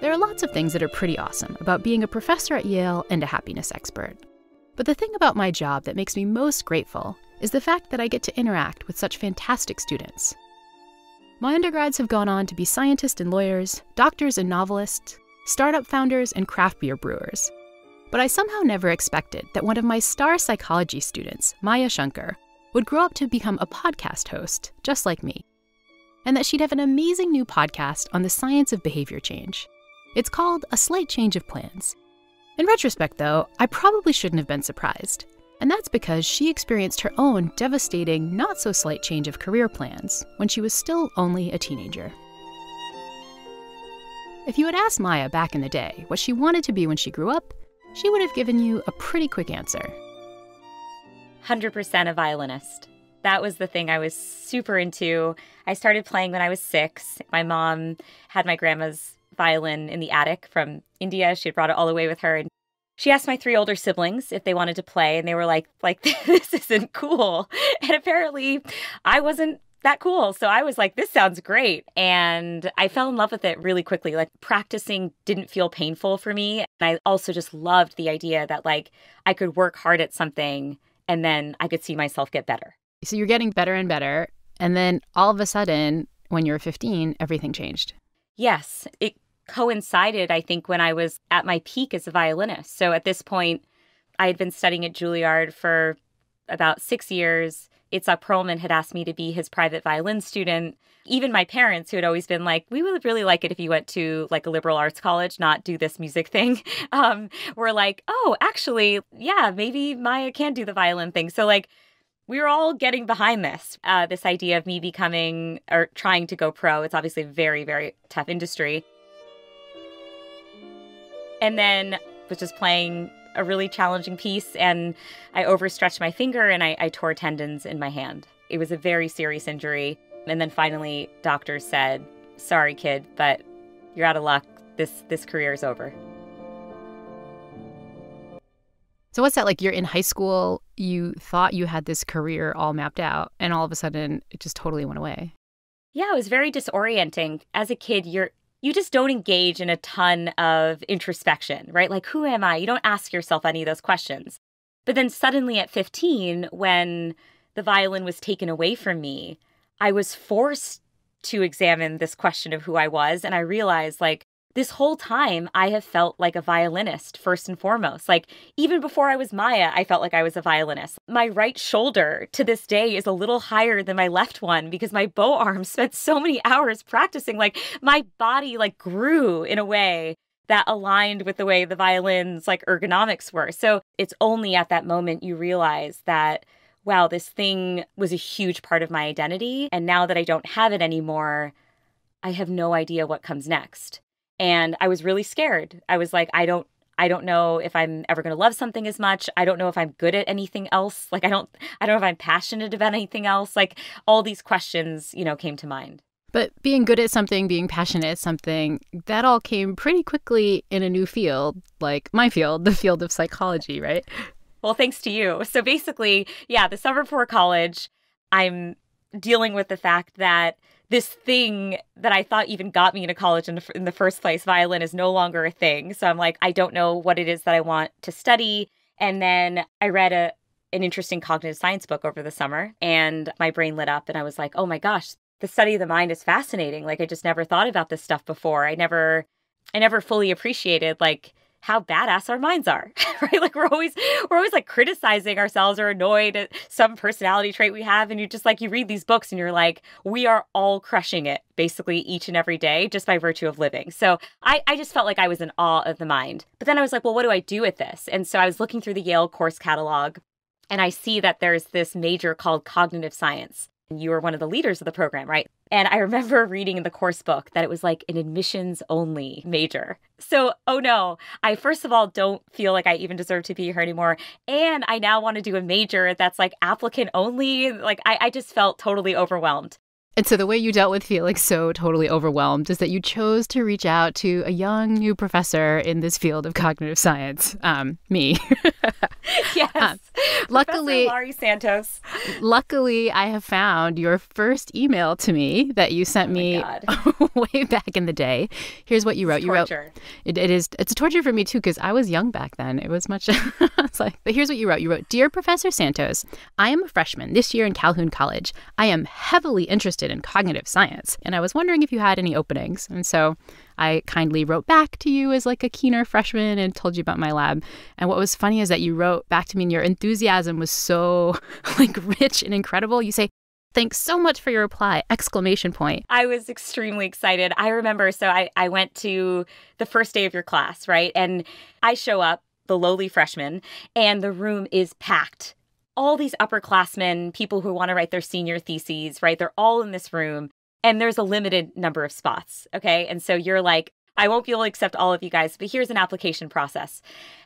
There are lots of things that are pretty awesome about being a professor at Yale and a happiness expert. But the thing about my job that makes me most grateful is the fact that I get to interact with such fantastic students. My undergrads have gone on to be scientists and lawyers, doctors and novelists, startup founders, and craft beer brewers. But I somehow never expected that one of my star psychology students, Maya Shankar, would grow up to become a podcast host, just like me. And that she'd have an amazing new podcast on the science of behavior change. It's called A Slight Change of Plans. In retrospect, though, I probably shouldn't have been surprised. And that's because she experienced her own devastating, not so slight change of career plans when she was still only a teenager. If you had asked Maya back in the day what she wanted to be when she grew up, she would have given you a pretty quick answer 100% a violinist. That was the thing I was super into. I started playing when I was six. My mom had my grandma's violin in the attic from India. She had brought it all the way with her. And she asked my three older siblings if they wanted to play, and they were like, like, this isn't cool. And apparently I wasn't that cool. So I was like, this sounds great. And I fell in love with it really quickly. Like practicing didn't feel painful for me. And I also just loved the idea that like I could work hard at something and then I could see myself get better. So you're getting better and better. And then all of a sudden, when you were 15, everything changed. Yes. It coincided, I think, when I was at my peak as a violinist. So at this point, I had been studying at Juilliard for about six years. Itzhak Perlman had asked me to be his private violin student. Even my parents, who had always been like, we would really like it if you went to like a liberal arts college, not do this music thing, um, were like, oh, actually, yeah, maybe Maya can do the violin thing. So, like, we were all getting behind this, uh, this idea of me becoming or trying to go pro. It's obviously a very, very tough industry. And then was just playing a really challenging piece and I overstretched my finger and I, I tore tendons in my hand. It was a very serious injury. And then finally, doctors said, sorry, kid, but you're out of luck. This, this career is over. So what's that like? You're in high school, you thought you had this career all mapped out, and all of a sudden it just totally went away. Yeah, it was very disorienting. As a kid, you're you just don't engage in a ton of introspection, right? Like, who am I? You don't ask yourself any of those questions. But then suddenly at 15, when the violin was taken away from me, I was forced to examine this question of who I was. And I realized, like, this whole time I have felt like a violinist first and foremost. Like even before I was Maya, I felt like I was a violinist. My right shoulder to this day is a little higher than my left one because my bow arm spent so many hours practicing. Like my body like grew in a way that aligned with the way the violin's like ergonomics were. So it's only at that moment you realize that wow, this thing was a huge part of my identity and now that I don't have it anymore, I have no idea what comes next and I was really scared. I was like, I don't I don't know if I'm ever going to love something as much. I don't know if I'm good at anything else. Like I don't I don't know if I'm passionate about anything else. Like all these questions, you know, came to mind. But being good at something, being passionate at something, that all came pretty quickly in a new field, like my field, the field of psychology, right? Well, thanks to you. So basically, yeah, the summer before college, I'm dealing with the fact that this thing that I thought even got me into college in the, in the first place, violin, is no longer a thing. So I'm like, I don't know what it is that I want to study. And then I read a an interesting cognitive science book over the summer, and my brain lit up, and I was like, oh my gosh, the study of the mind is fascinating. Like I just never thought about this stuff before. I never, I never fully appreciated like how badass our minds are, right? Like we're always we're always like criticizing ourselves or annoyed at some personality trait we have and you just like you read these books and you're like we are all crushing it basically each and every day just by virtue of living. So I I just felt like I was in awe of the mind. But then I was like, well, what do I do with this? And so I was looking through the Yale course catalog and I see that there's this major called cognitive science. And you were one of the leaders of the program, right? And I remember reading in the course book that it was like an admissions only major. So, oh no, I first of all don't feel like I even deserve to be here anymore. And I now want to do a major that's like applicant only. Like, I, I just felt totally overwhelmed. And so the way you dealt with feeling so totally overwhelmed is that you chose to reach out to a young new professor in this field of cognitive science, um, me. yes. Um, luckily, Laurie Santos. Luckily, I have found your first email to me that you sent oh me way back in the day. Here's what you wrote. It's you torture. wrote. It, it is. It's a torture for me too because I was young back then. It was much. it's like, but here's what you wrote. You wrote, "Dear Professor Santos, I am a freshman this year in Calhoun College. I am heavily interested." Interested in cognitive science, and I was wondering if you had any openings. And so I kindly wrote back to you as like a keener freshman and told you about my lab. And what was funny is that you wrote back to me and your enthusiasm was so like rich and incredible. You say, Thanks so much for your reply! Exclamation point. I was extremely excited. I remember, so I, I went to the first day of your class, right? And I show up, the lowly freshman, and the room is packed all these upperclassmen, people who want to write their senior theses, right? They're all in this room and there's a limited number of spots. Okay. And so you're like, I won't be able to accept all of you guys, but here's an application process.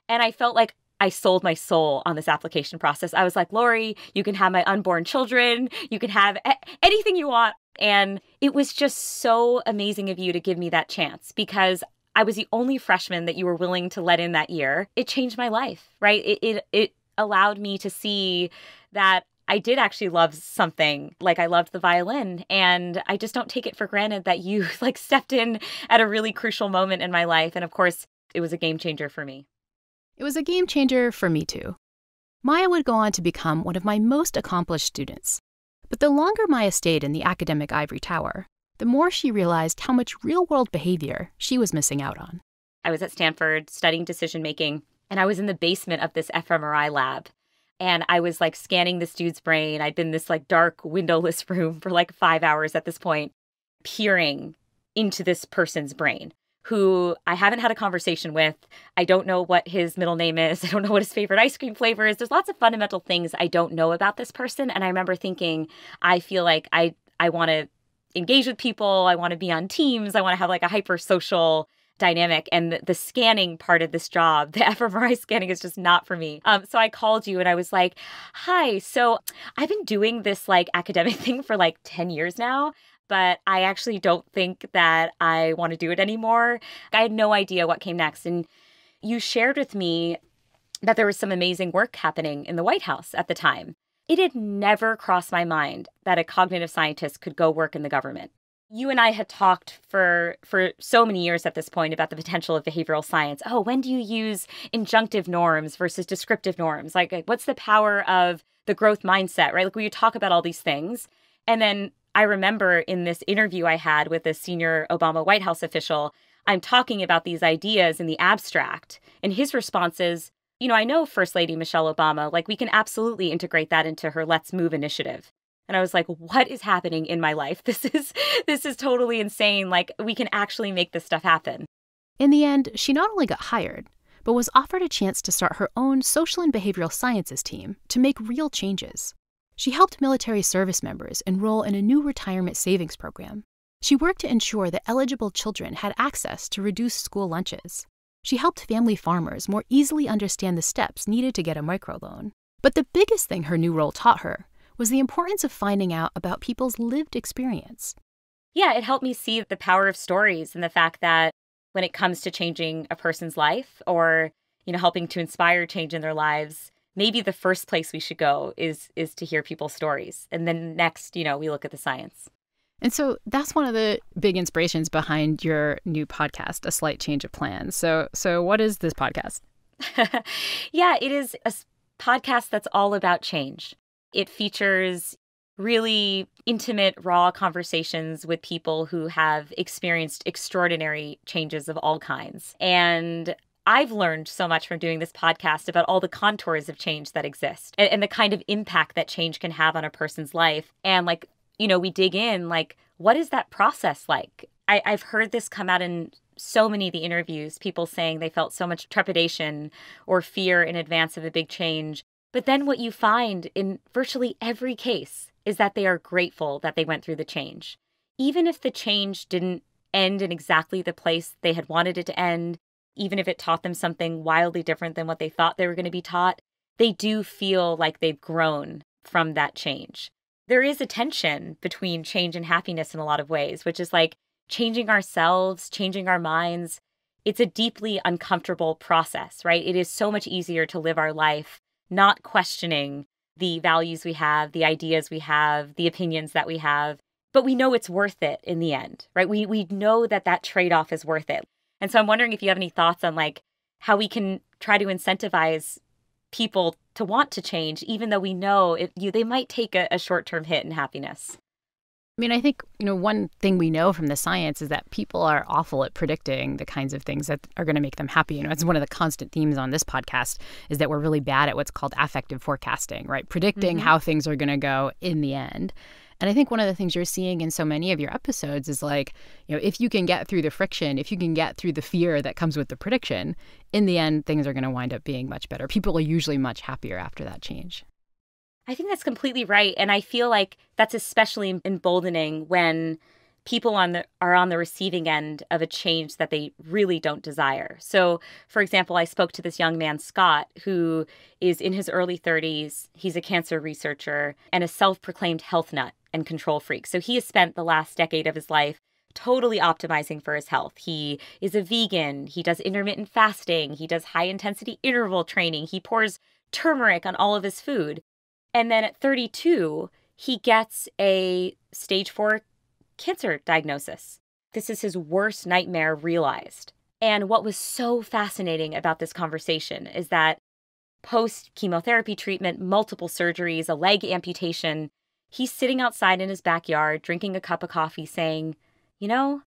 And I felt like I sold my soul on this application process. I was like, Laurie, you can have my unborn children, you can have anything you want. And it was just so amazing of you to give me that chance because I was the only freshman that you were willing to let in that year. It changed my life, right? It, it, it allowed me to see that I did actually love something. Like I loved the violin and I just don't take it for granted that you like stepped in at a really crucial moment in my life and of course it was a game changer for me. It was a game changer for me too. Maya would go on to become one of my most accomplished students. But the longer Maya stayed in the academic ivory tower, the more she realized how much real world behavior she was missing out on. I was at Stanford studying decision making and I was in the basement of this fMRI lab. And I was like scanning this dude's brain. I'd been in this like dark, windowless room for like five hours at this point, peering into this person's brain who I haven't had a conversation with. I don't know what his middle name is. I don't know what his favorite ice cream flavor is. There's lots of fundamental things I don't know about this person. And I remember thinking, I feel like I I want to engage with people. I want to be on teams. I want to have like a hyper social dynamic and the, the, scanning part of this job the fMRI scanning is just not for me. Um, so i called you and i was like hi so i've been doing this like academic thing for like 10 years now but i actually don't think that i want to do it anymore. I had no idea what came next. And you shared with me that there was some amazing work happening in the white house at the time. It had never crossed my mind that a cognitive scientist could go work in the government you and I had talked for for so many years at this point about the potential of behavioral science. Oh, when do you use injunctive norms versus descriptive norms? Like what's the power of the growth mindset, right? Like you talk about all these things. And then I remember in this interview I had with a senior Obama White House official, I'm talking about these ideas in the abstract. And his response is, you know, I know First Lady Michelle Obama, like we can absolutely integrate that into her Let's Move initiative and I was like, what is happening in my life? This is this is totally insane. Like we can actually make this stuff happen. In the end, she not only got hired, but was offered a chance to start her own social and behavioral sciences team to make real changes. She helped military service members enroll in a new retirement savings program. She worked to ensure that eligible children had access to reduced school lunches. She helped family farmers more easily understand the steps needed to get a microloan. But the biggest thing her new role taught her was the importance of finding out about people's lived experience. Yeah, it helped me see the power of stories and the fact that when it comes to changing a person's life or, you know, helping to inspire change in their lives, maybe the first place we should go is is to hear people's stories. And then next, you know, we look at the science. And so that's one of the big inspirations behind your new podcast, A Slight Change of Plans. So so what is this podcast? yeah, it is a podcast that's all about change. It features really intimate, raw conversations with people who have experienced extraordinary changes of all kinds. And I've learned so much from doing this podcast about all the contours of change that exist and, and, the kind of impact that change can have on a person's life. And, like, you know, we dig in, like, what is that process like? I, I've heard this come out in so many of the interviews, people saying they felt so much trepidation or fear in advance of a big change. But then what you find in virtually every case is that they are grateful that they went through the change. Even if the change didn't end in exactly the place they had wanted it to end, even if it taught them something wildly different than what they thought they were going to be taught, they do feel like they've grown from that change. there is a tension between change and happiness in a lot of ways, which is like changing ourselves, changing our minds. It's a deeply uncomfortable process, right? It is so much easier to live our life not questioning the values we have, the ideas we have, the opinions that we have, but we know it's worth it in the end, right? We we know that that trade-off is worth it. And so I'm wondering if you have any thoughts on like how we can try to incentivize people to want to change, even though we know it, you, they might take a, a short term hit in happiness. I mean, I think, you know, one thing we know from the science is that people are awful at predicting the kinds of things that are going to make them happy. You know, it's one of the constant themes on this podcast is that we're really bad at what's called affective forecasting, right? Predicting mm-hmm. how things are going to go in the end. And I think one of the things you're seeing in so many of your episodes is like, you know, if you can get through the friction, if you can get through the fear that comes with the prediction, in the end, things are going to wind up being much better. People are usually much happier after that change. I think that's completely right. And I feel like that's especially emboldening when people on the are on the receiving end of a change that they really don't desire. So, for example, I spoke to this young man Scott who is in his early 30s. He's a cancer researcher and a self-proclaimed health nut and control freak. So he has spent the last decade of his life totally optimizing for his health. He is a vegan, he does intermittent fasting, he does high intensity interval training, he pours turmeric on all of his food. And then at 32, he gets a stage 4 cancer diagnosis. This is his worst nightmare realized. And what was so fascinating about this conversation is that post chemotherapy treatment, multiple surgeries, a leg amputation, He's sitting outside in his backyard drinking a cup of coffee saying, You know,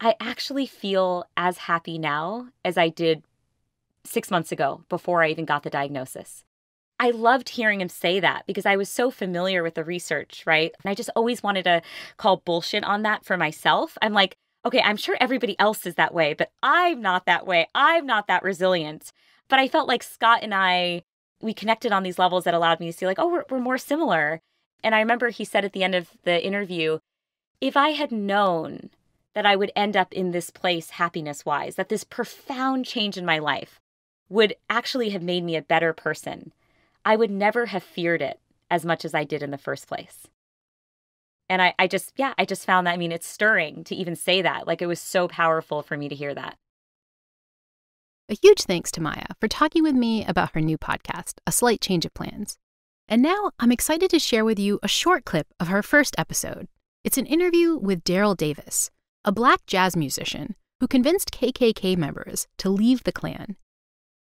I actually feel as happy now as I did six months ago before I even got the diagnosis. I loved hearing him say that because I was so familiar with the research, right? And I just always wanted to call bullshit on that for myself. I'm like, okay, I'm sure everybody else is that way, but I'm not that way. I'm not that resilient. But I felt like Scott and I, we connected on these levels that allowed me to see, like, oh, we're, we're more similar. And I remember he said at the end of the interview, if I had known that I would end up in this place happiness wise, that this profound change in my life would actually have made me a better person, I would never have feared it as much as I did in the first place. And I, I just, yeah, I just found that, I mean, it's stirring to even say that. Like it was so powerful for me to hear that. A huge thanks to Maya for talking with me about her new podcast, A Slight Change of Plans. And now I'm excited to share with you a short clip of her first episode. It's an interview with Daryl Davis, a black jazz musician who convinced KKK members to leave the Klan.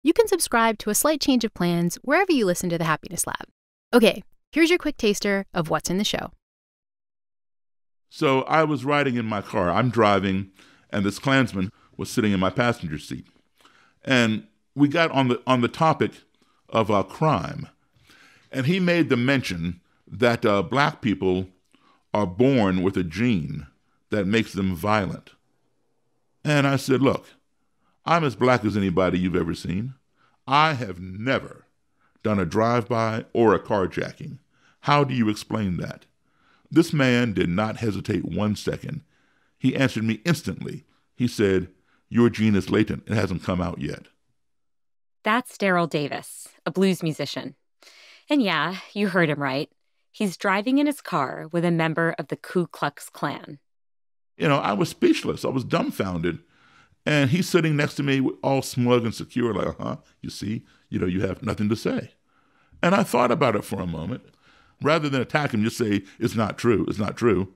You can subscribe to A Slight Change of Plans wherever you listen to the Happiness Lab. Okay, here's your quick taster of what's in the show. So I was riding in my car. I'm driving, and this Klansman was sitting in my passenger seat. And we got on the on the topic of uh, crime. And he made the mention that uh, black people are born with a gene that makes them violent. And I said, Look, I'm as black as anybody you've ever seen. I have never done a drive by or a carjacking. How do you explain that? This man did not hesitate one second. He answered me instantly. He said, Your gene is latent. It hasn't come out yet. That's Daryl Davis, a blues musician. And yeah, you heard him right. He's driving in his car with a member of the Ku Klux Klan. You know, I was speechless. I was dumbfounded. And he's sitting next to me all smug and secure, like, uh huh, you see, you know, you have nothing to say. And I thought about it for a moment. Rather than attack him, just say, it's not true, it's not true.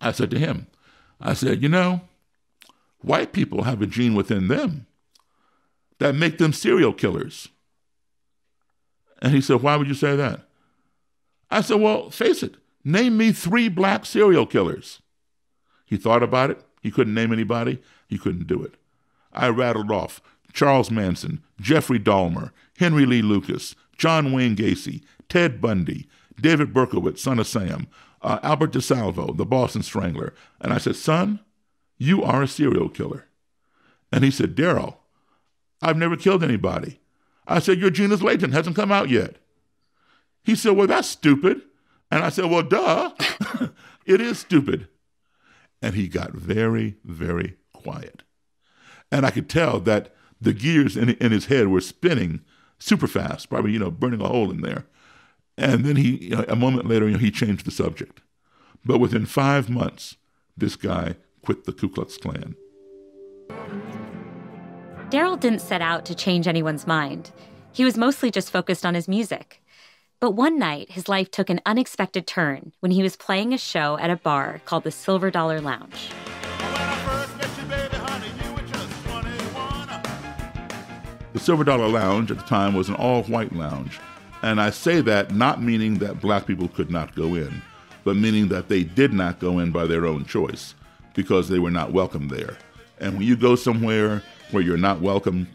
I said to him, I said, you know, white people have a gene within them that make them serial killers. And he said, Why would you say that? I said, Well, face it, name me three black serial killers. He thought about it. He couldn't name anybody. He couldn't do it. I rattled off Charles Manson, Jeffrey Dahmer, Henry Lee Lucas, John Wayne Gacy, Ted Bundy, David Berkowitz, son of Sam, uh, Albert DeSalvo, the Boston Strangler. And I said, Son, you are a serial killer. And he said, Daryl, I've never killed anybody. I said, Your gene is latent, hasn't come out yet. He said, Well, that's stupid. And I said, Well, duh, it is stupid. And he got very, very quiet. And I could tell that the gears in, in his head were spinning super fast, probably, you know, burning a hole in there. And then he, you know, a moment later, you know, he changed the subject. But within five months, this guy quit the Ku Klux Klan. Daryl didn't set out to change anyone's mind. He was mostly just focused on his music. But one night, his life took an unexpected turn when he was playing a show at a bar called the Silver Dollar Lounge. The Silver Dollar Lounge at the time was an all white lounge. And I say that not meaning that black people could not go in, but meaning that they did not go in by their own choice because they were not welcome there. And when you go somewhere where you're not welcome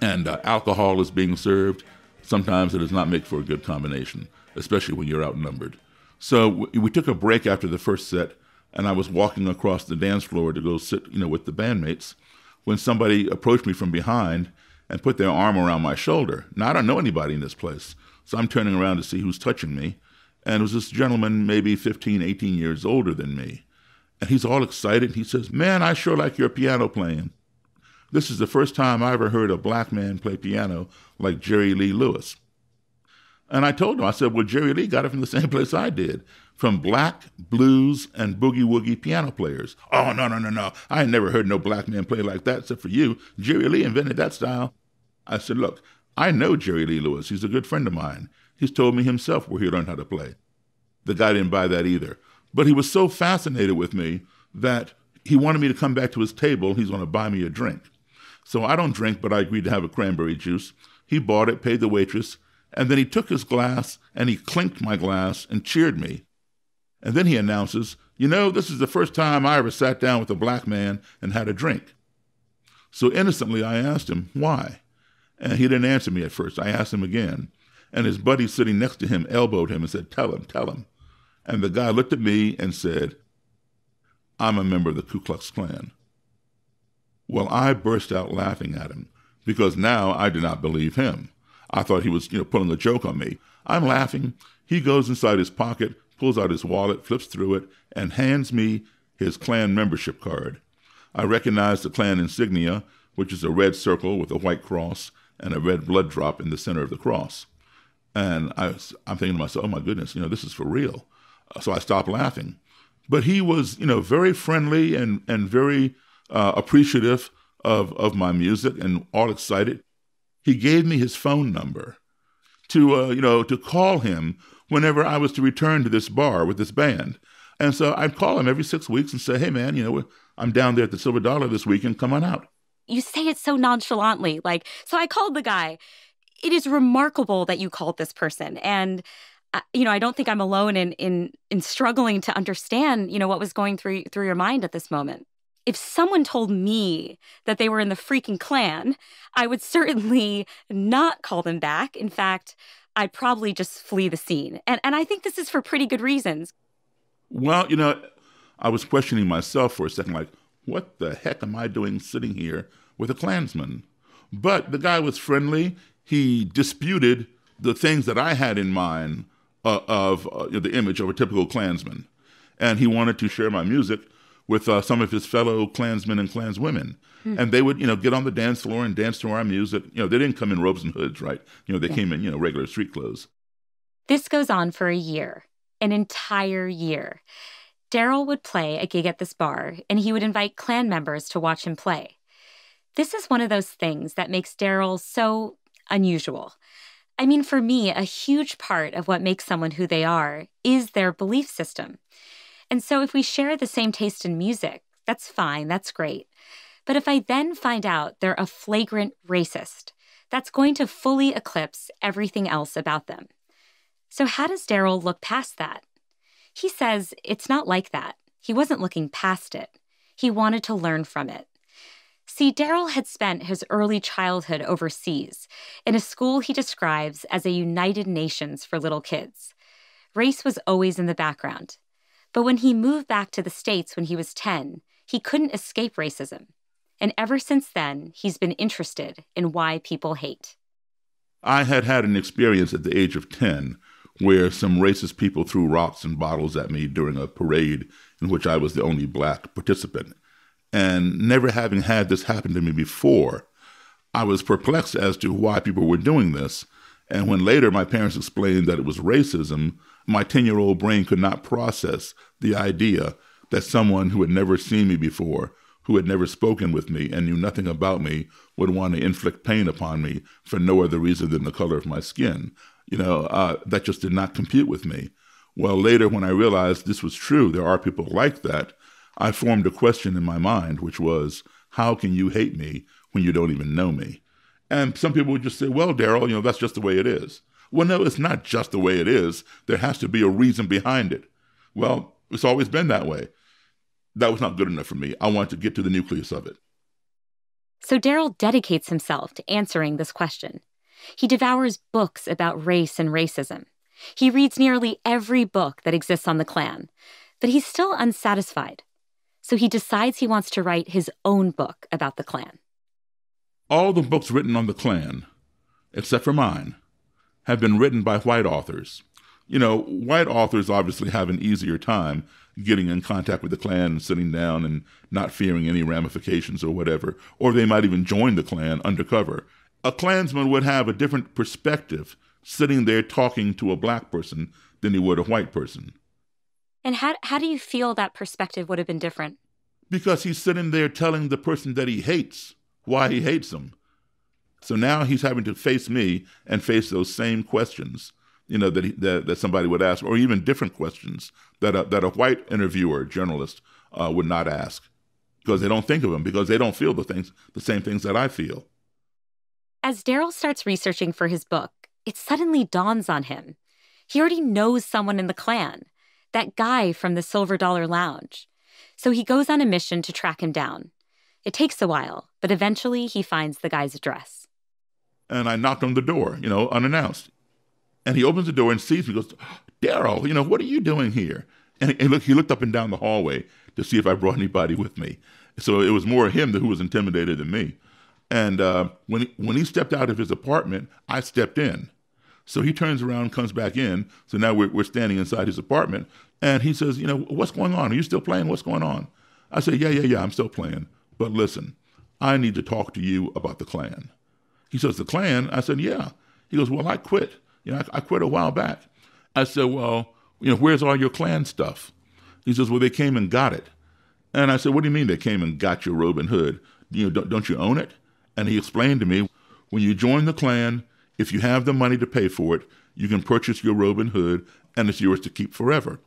and uh, alcohol is being served, sometimes it does not make for a good combination, especially when you're outnumbered. So we, we took a break after the first set, and I was walking across the dance floor to go sit, you know, with the bandmates, when somebody approached me from behind and put their arm around my shoulder. Now I don't know anybody in this place, so I'm turning around to see who's touching me, and it was this gentleman, maybe 15, 18 years older than me. And he's all excited. He says, Man, I sure like your piano playing. This is the first time I ever heard a black man play piano like Jerry Lee Lewis. And I told him, I said, well, Jerry Lee got it from the same place I did, from black, blues, and boogie woogie piano players. Oh, no, no, no, no. I never heard no black man play like that except for you. Jerry Lee invented that style. I said, look, I know Jerry Lee Lewis. He's a good friend of mine. He's told me himself where he learned how to play. The guy didn't buy that either. But he was so fascinated with me that he wanted me to come back to his table. He's going to buy me a drink. So I don't drink, but I agreed to have a cranberry juice. He bought it, paid the waitress, and then he took his glass and he clinked my glass and cheered me. And then he announces, You know, this is the first time I ever sat down with a black man and had a drink. So innocently, I asked him, Why? And he didn't answer me at first. I asked him again. And his buddy sitting next to him elbowed him and said, Tell him, tell him. And the guy looked at me and said, I'm a member of the Ku Klux Klan. Well, I burst out laughing at him because now I did not believe him. I thought he was, you know, pulling a joke on me. I'm laughing. He goes inside his pocket, pulls out his wallet, flips through it, and hands me his Klan membership card. I recognize the Klan insignia, which is a red circle with a white cross and a red blood drop in the center of the cross. And I, am thinking to myself, oh my goodness, you know, this is for real. So I stopped laughing. But he was, you know, very friendly and, and very uh, appreciative of, of my music and all excited. He gave me his phone number to, uh, you know, to call him whenever I was to return to this bar with this band. And so I'd call him every six weeks and say, hey, man, you know, I'm down there at the Silver Dollar this weekend. Come on out. You say it so nonchalantly. Like, so I called the guy. It is remarkable that you called this person. And uh, you know, I don't think I'm alone in in in struggling to understand, you know, what was going through through your mind at this moment if someone told me that they were in the freaking Klan, I would certainly not call them back. In fact, I'd probably just flee the scene. And, and I think this is for pretty good reasons. Well, you know, I was questioning myself for a second, like, what the heck am I doing sitting here with a Klansman? But the guy was friendly. He disputed the things that I had in mind uh, of uh, the image of a typical Klansman. And he wanted to share my music with uh, some of his fellow Klansmen and Klanswomen. Hmm. And they would, you know, get on the dance floor and dance to our music. You know, they didn't come in robes and hoods, right? You know, they yeah. came in, you know, regular street clothes. This goes on for a year, an entire year. Daryl would play a gig at this bar, and he would invite Klan members to watch him play. This is one of those things that makes Daryl so unusual. I mean, for me, a huge part of what makes someone who they are is their belief system. And so if we share the same taste in music, that's fine, that's great. But if I then find out they're a flagrant racist, that's going to fully eclipse everything else about them. So, how does Daryl look past that? He says it's not like that. He wasn't looking past it, he wanted to learn from it. See, Daryl had spent his early childhood overseas in a school he describes as a United Nations for little kids. Race was always in the background, but when he moved back to the States when he was 10, he couldn't escape racism. And ever since then, he's been interested in why people hate. I had had an experience at the age of 10 where some racist people threw rocks and bottles at me during a parade in which I was the only black participant. And never having had this happen to me before, I was perplexed as to why people were doing this. And when later my parents explained that it was racism, my 10 year old brain could not process the idea that someone who had never seen me before, who had never spoken with me and knew nothing about me, would want to inflict pain upon me for no other reason than the color of my skin. You know, uh, that just did not compute with me. Well, later, when I realized this was true, there are people like that, I formed a question in my mind, which was, how can you hate me when you don't even know me? And some people would just say, well, Daryl, you know, that's just the way it is. Well, no, it's not just the way it is. There has to be a reason behind it. Well, it's always been that way. That was not good enough for me. I wanted to get to the nucleus of it. So Daryl dedicates himself to answering this question. He devours books about race and racism. He reads nearly every book that exists on the Klan, but he's still unsatisfied. So he decides he wants to write his own book about the Klan. All the books written on the Klan, except for mine, have been written by white authors. You know, white authors obviously have an easier time getting in contact with the Klan and sitting down and not fearing any ramifications or whatever, or they might even join the Klan undercover. A Klansman would have a different perspective sitting there talking to a black person than he would a white person. And how, how do you feel that perspective would have been different? Because he's sitting there telling the person that he hates why he hates them. So now he's having to face me and face those same questions, you know, that, he, that, that somebody would ask, or even different questions that a, that a white interviewer, journalist, uh, would not ask because they don't think of them because they don't feel the things, the same things that I feel. As Daryl starts researching for his book, it suddenly dawns on him. He already knows someone in the Klan, that guy from the Silver Dollar Lounge. So he goes on a mission to track him down. It takes a while, but eventually he finds the guy's address. And I knocked on the door, you know, unannounced. And he opens the door and sees me, goes, Daryl, you know, what are you doing here? And he, look, he looked up and down the hallway to see if I brought anybody with me. So it was more him who was intimidated than me. And uh, when he, when he stepped out of his apartment, I stepped in. So he turns around, comes back in. So now we're, we're standing inside his apartment, and he says, "You know, what's going on? Are you still playing? What's going on?" I say, "Yeah, yeah, yeah, I'm still playing. But listen, I need to talk to you about the Klan." He says, "The Klan?" I said, "Yeah." He goes, "Well, I quit. You know, I, I quit a while back." I said, "Well, you know, where's all your Klan stuff?" He says, "Well, they came and got it." And I said, "What do you mean they came and got your robe and hood? You know, don't, don't you own it?" And he explained to me when you join the Klan, if you have the money to pay for it, you can purchase your robe and hood and it's yours to keep forever.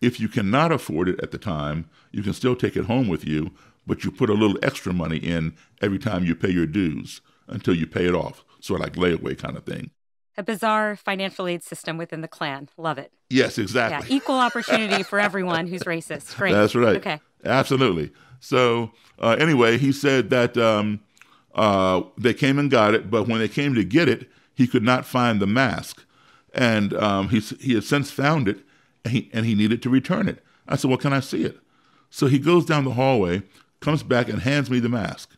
If you cannot afford it at the time, you can still take it home with you, but you put a little extra money in every time you pay your dues until you pay it off, sort of like layaway kind of thing. A bizarre financial aid system within the Klan. Love it. Yes, exactly. Yeah, equal opportunity for everyone who's racist. Great. That's right. Okay. Absolutely. So, uh, anyway, he said that um, uh, they came and got it, but when they came to get it, he could not find the mask, and um, he he had since found it, and he and he needed to return it. I said, "Well, can I see it?" So he goes down the hallway, comes back, and hands me the mask.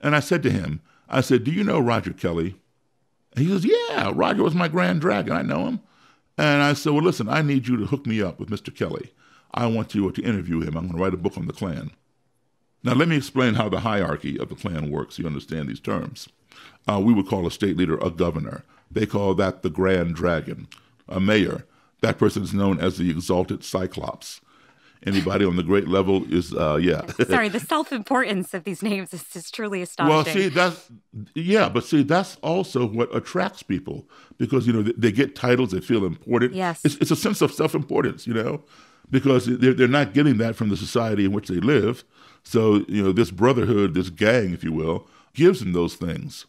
And I said to him, "I said, do you know Roger Kelly?" He says, "Yeah, Roger was my Grand Dragon. I know him." And I said, "Well, listen, I need you to hook me up with Mr. Kelly. I want you to interview him. I'm going to write a book on the Klan." Now, let me explain how the hierarchy of the Klan works so you understand these terms. Uh, we would call a state leader a governor. They call that the Grand Dragon. A mayor, that person is known as the Exalted Cyclops. Anybody on the great level is, uh, yeah. Sorry, the self importance of these names is truly astonishing. Well, see, that's, yeah, but see, that's also what attracts people because, you know, they, they get titles, they feel important. Yes. It's, it's a sense of self importance, you know, because they're, they're not getting that from the society in which they live. So, you know, this brotherhood, this gang, if you will, gives them those things.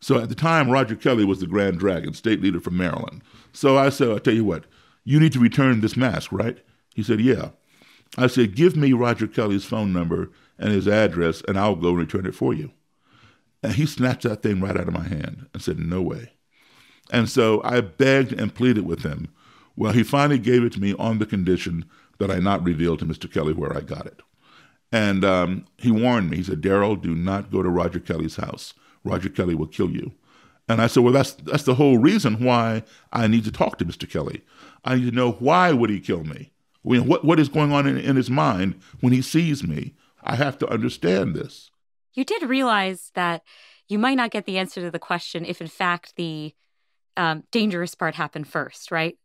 So at the time, Roger Kelly was the Grand Dragon, state leader from Maryland. So I said, I'll tell you what, you need to return this mask, right? He said, yeah. I said, give me Roger Kelly's phone number and his address, and I'll go return it for you. And he snatched that thing right out of my hand and said, no way. And so I begged and pleaded with him. Well, he finally gave it to me on the condition that I not reveal to Mr. Kelly where I got it. And um, he warned me. He said, Daryl, do not go to Roger Kelly's house. Roger Kelly will kill you. And I said, well, that's that's the whole reason why I need to talk to Mr. Kelly. I need to know why would he kill me? What what is going on in, in his mind when he sees me? I have to understand this. You did realize that you might not get the answer to the question if, in fact, the um, dangerous part happened first, right?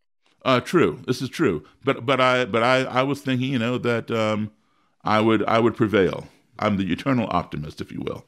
Uh, true. This is true. But but I but I I was thinking, you know, that um, I would I would prevail. I'm the eternal optimist, if you will.